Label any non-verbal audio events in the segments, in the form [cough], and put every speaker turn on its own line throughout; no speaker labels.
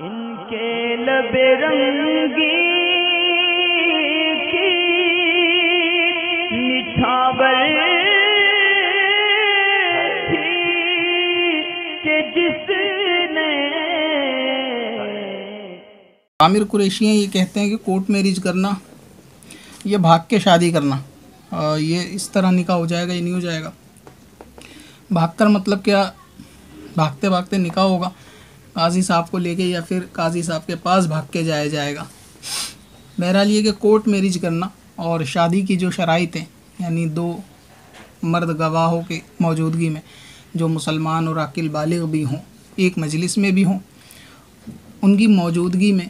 इनके लबे रंगी
आमिर कुरैशियाँ ये कहते हैं कि कोर्ट मैरिज करना, ये भाग के शादी करना ये इस तरह निकाह हो जाएगा, ये नहीं हो जाएगा। भागकर मतलब क्या? भागते भागते निकाह होगा। काजी साहब को लेके या फिर काजी साहब के पास भाग के जाया जाएगा। बहरहाल ये कि कोर्ट मैरिज करना और शादी की जो शराइत हैं यानी दो मर्द गवाहों के मौजूदगी में, जो मुसलमान और अकिल बालिग भी हों, एक मजलिस में भी हों, उनकी मौजूदगी में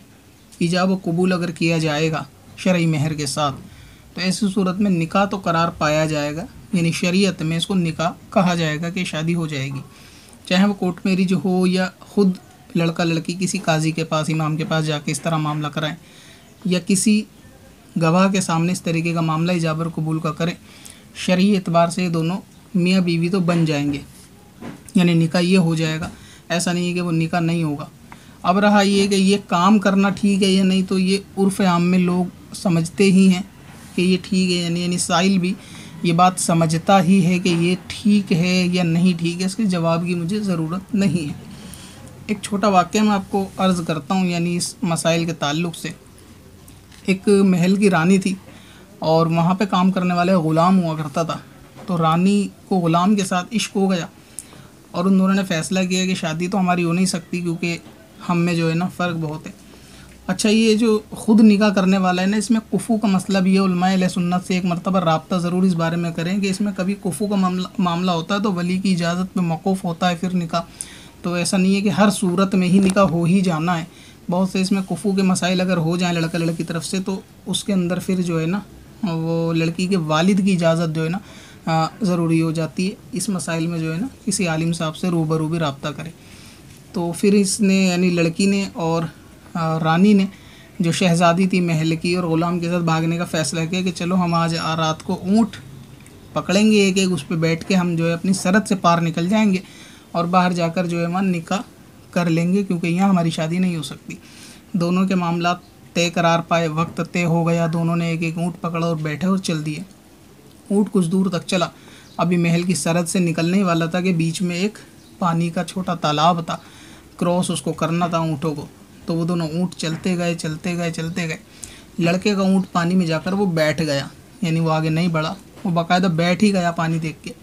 ईजाब कबूल अगर किया जाएगा शरई महर के साथ तो ऐसी सूरत में निकाह तो करार पाया जाएगा, यानी शरीयत में इसको निकाह कहा जाएगा कि शादी हो जाएगी। चाहे वो कोर्ट मैरिज हो या खुद लड़का लड़की किसी काजी के पास, इमाम के पास जाके इस तरह मामला कराएँ या किसी गवाह के सामने इस तरीके का मामला इजाबर कबूल का करें शरय एतबार से दोनों मियाँ बीवी तो बन जाएँगे। यानी निकाह ये हो जाएगा। ऐसा नहीं है कि वो निकाह नहीं होगा। अब रहा ये कि ये काम करना ठीक है या नहीं तो ये उर्फ़ आम में लोग समझते ही हैं कि ये ठीक है यानी यानी साइल भी ये बात समझता ही है कि ये ठीक है या नहीं ठीक है, इसके जवाब की मुझे ज़रूरत नहीं है। एक छोटा वाक्य मैं आपको अर्ज़ करता हूँ, यानी इस मसाइल के ताल्लुक़ से। एक महल की रानी थी और वहाँ पे काम करने वाले ग़ुलाम हुआ करता था। तो रानी को ग़ुलाम के साथ इश्क हो गया और उन दोनों ने फ़ैसला किया कि शादी तो हमारी हो नहीं सकती क्योंकि हम में जो है ना फ़र्क बहुत है। अच्छा ये जो ख़ुद निकाह करने वाला है ना, इसमें कुफू का मसला भी है। सुन्नत से एक मरतबा रबता ज़रूर इस बारे में करें कि इसमें कभी कुफू का मामला होता है तो वली की इजाज़त पे मौकूफ़ होता है फिर निकाह। तो ऐसा नहीं है कि हर सूरत में ही निकाह हो ही जाना है। बहुत से इसमें कुफू के मसाइल अगर हो जाएँ लड़का लड़की तरफ़ से तो उसके अंदर फिर जो है ना, वो लड़की के वालिद की इजाज़त जो है ना ज़रूरी हो जाती है। इस मसाइल में जो है ना, किसी आलिम साहब से रूबरू भी रबता करें। तो फिर इसने, यानी लड़की ने और रानी ने जो शहज़ादी थी महल की और ग़ुलाम के साथ भागने का फ़ैसला किया कि चलो हम आज रात को ऊँट पकड़ेंगे एक एक उस पर बैठ के हम जो है अपनी सरहद से पार निकल जाएँगे। और बाहर जाकर जो है मन निका कर लेंगे, क्योंकि यहाँ हमारी शादी नहीं हो सकती। दोनों के मामला तय करार पाए वक्त तय हो गया, दोनों ने एक एक ऊँट पकड़ा और बैठे और चल दिए। ऊँट कुछ दूर तक चला। अभी महल की सरहद से निकलने ही वाला था कि बीच में एक पानी का छोटा तालाब था। क्रॉस उसको करना था ऊँटों को। तो वो दोनों ऊँट चलते गए चलते गए चलते गए। लड़के का ऊँट पानी में जाकर वो बैठ गया। यानी वो आगे नहीं बढ़ा। वो बाकायदा बैठ ही गया पानी देख के।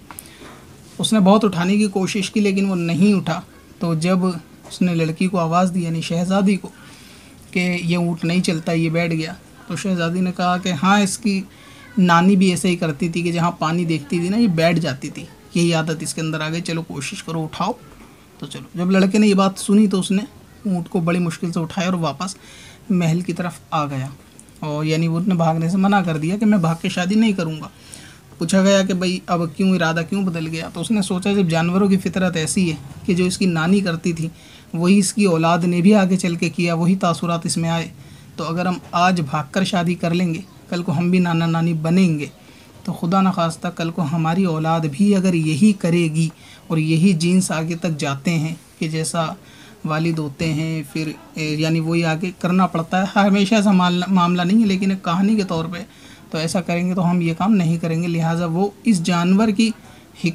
उसने बहुत उठाने की कोशिश की, लेकिन वो नहीं उठा। तो जब उसने लड़की को आवाज़ दी, यानी शहज़ादी को, कि ये ऊँट नहीं चलता, ये बैठ गया तो शहज़ादी ने कहा कि हाँ इसकी नानी भी ऐसे ही करती थी कि जहाँ पानी देखती थी ना, ये बैठ जाती थी। यही आदत इसके अंदर आ गई, चलो कोशिश करो, उठाओ। तो चलो, जब लड़के ने ये बात सुनी तो उसने ऊँट को बड़ी मुश्किल से उठाया और वापस महल की तरफ़ आ गया। और यानी वो उसने भागने से मना कर दिया कि मैं भाग के शादी नहीं करूँगा। पूछा गया कि भाई अब क्यों इरादा क्यों बदल गया? तो उसने सोचा जब जानवरों की फितरत ऐसी है कि जो इसकी नानी करती थी, वही इसकी औलाद ने भी आगे चल के किया, वही तासुरात इसमें आए। तो अगर हम आज भाग कर शादी कर लेंगे, कल को हम भी नाना नानी बनेंगे तो खुदा न खास्ता कल को हमारी औलाद भी अगर यही करेगी और यही जीन्स आगे तक जाते हैं कि जैसा वालिद होते हैं, फिर यानी वही आगे करना पड़ता है। हमेशा ऐसा मामला नहीं है, लेकिन एक कहानी के तौर पे तो ऐसा करेंगे तो हम ये काम नहीं करेंगे। लिहाजा वो इस जानवर की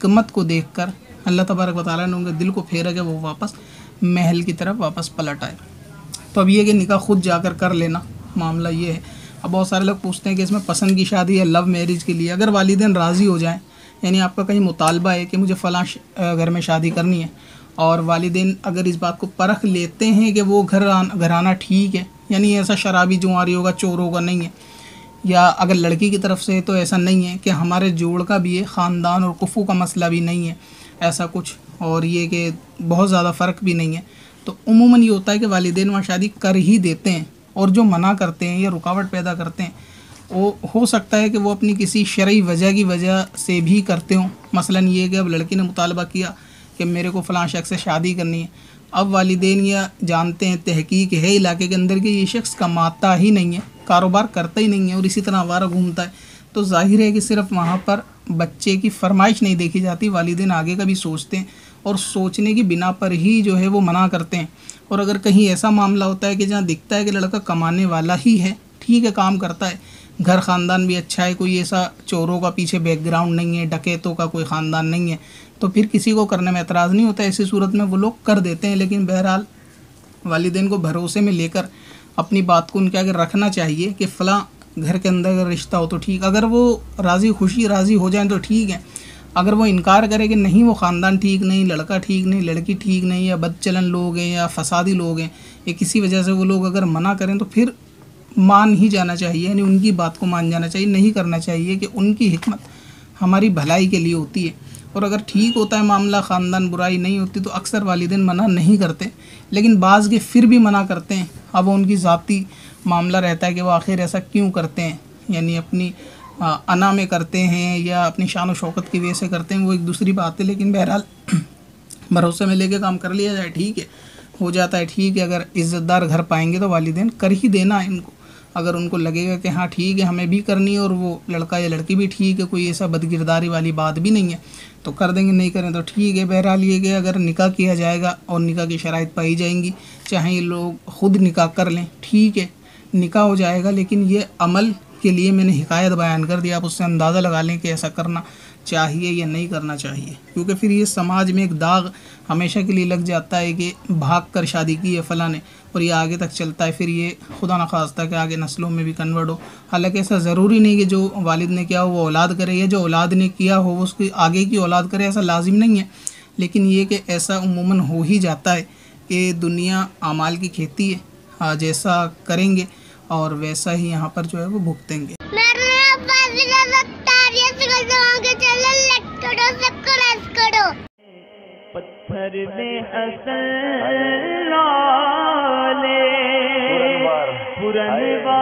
हमत को देख कर अल्लाह तबारक वाली ने उनके दिल को फेरा कि वो वापस महल की तरफ़ वापस पलट आए। तो अब ये कि निकाह खुद जाकर कर लेना, मामला ये है। अब बहुत सारे लोग पूछते हैं कि इसमें पसंद की शादी है, लव मैरिज के लिए। अगर वालदेन राज़ी हो जाएँ, यानी आपका कहीं मुतालबा है कि मुझे फ़लाँ घर में शादी करनी है, और वालदेन अगर इस बात को परख लेते हैं कि वो घर घराना ठीक है, यानी ऐसा शराबी जुआरी होगा चोर होगा नहीं है या अगर लड़की की तरफ़ से तो ऐसा नहीं है कि हमारे जोड़ का भी है, ख़ानदान और कुफू का मसला भी नहीं है, ऐसा कुछ। और ये कि बहुत ज़्यादा फ़र्क भी नहीं है। तो उमूमन ये होता है कि वालदेन वहाँ शादी कर ही देते हैं और जो मना करते हैं या रुकावट पैदा करते हैं, वो हो सकता है कि वो अपनी किसी शर्य वजह की वजह से भी करते हों। मसलन ये कि अब लड़की ने मुतालबा किया कि मेरे को फ़लाँ शख्स से शादी करनी है। अब वालदेन या जानते हैं, तहकीक है, इलाके के अंदर कि ये शख्स कमाता ही नहीं है। कारोबार करता ही नहीं है और इसी तरह आवारा घूमता है। तो ज़ाहिर है कि सिर्फ़ वहाँ पर बच्चे की फरमाइश नहीं देखी जाती, वालिदैन आगे का भी सोचते हैं और सोचने की बिना पर ही जो है वो मना करते हैं। और अगर कहीं ऐसा मामला होता है कि जहाँ दिखता है कि लड़का कमाने वाला ही है, ठीक है, काम करता है, घर ख़ानदान भी अच्छा है, कोई ऐसा चोरों का पीछे बैकग्राउंड नहीं है, डकैतों का कोई ख़ानदान नहीं है तो फिर किसी को करने में एतराज़ नहीं होता। ऐसी सूरत में वो लोग कर देते हैं, लेकिन बहरहाल वालदेन को भरोसे में लेकर अपनी बात को उनके आगे रखना चाहिए कि फ़लाँ घर के अंदर अगर रिश्ता हो तो ठीक। अगर वो राज़ी खुशी राज़ी हो जाए तो ठीक है। अगर वो इनकार करे कि नहीं, वो ख़ानदान ठीक नहीं, लड़का ठीक नहीं, लड़की ठीक नहीं, या बदचलन लोग हैं, या फसादी लोग हैं, या किसी वजह से वो लोग अगर मना करें तो फिर मान ही जाना चाहिए, यानी उनकी बात को मान जाना चाहिए। नहीं करना चाहिए कि उनकी हिकमत हमारी भलाई के लिए होती है। और अगर ठीक होता है मामला, ख़ानदान बुराई नहीं होती तो अक्सर वालदेन मना नहीं करते। लेकिन बाज़ के फिर भी मना करते हैं। अब उनकी ज़ाती मामला रहता है कि वो आखिर ऐसा क्यों करते हैं? यानी अपनी अना में करते हैं या अपनी शान व शौकत की वजह से करते हैं, वो एक दूसरी बात है। लेकिन बहरहाल [clears throat] भरोसे में लेके काम कर लिया जाए, ठीक है। हो जाता है, ठीक है। अगर इज़्ज़तदार घर पाएँगे तो वालदेन कर ही देना इनको। अगर उनको लगेगा कि हाँ ठीक है, हमें भी करनी है और वो लड़का या लड़की भी ठीक है, कोई ऐसा बदगिरदारी वाली बात भी नहीं है तो कर देंगे, नहीं करें तो ठीक है, बहरहाल ये कि अगर निकाह किया जाएगा और निकाह की शराइ पाई जाएँगी, चाहे ये लोग ख़ुद निकाह कर लें, ठीक है, निकाह हो जाएगा, लेकिन ये अमल के लिए मैंने हिकायत बयान कर दिया आप उससे अंदाज़ा लगा लें कि ऐसा करना चाहिए या नहीं करना चाहिए। क्योंकि फिर ये समाज में एक दाग हमेशा के लिए लग जाता है कि भाग कर शादी की है फ़लाँ ने और ये आगे तक चलता है। फिर ये खुदा न खास्ता कि आगे नस्लों में भी कन्वर्ट हो। हालाँकि ऐसा ज़रूरी नहीं कि जो वालिद ने किया हो, वो औलाद करे। या जो औलाद ने किया हो, वो उसकी आगे की औलाद करे, ऐसा लाजिम नहीं है। लेकिन ये कि ऐसा उमूमन हो ही जाता है कि दुनिया आमाल की खेती है। हाँ जैसा करेंगे और वैसा ही यहाँ पर जो है वो भुगतेंगे।
पत्थर में असल पुरनवा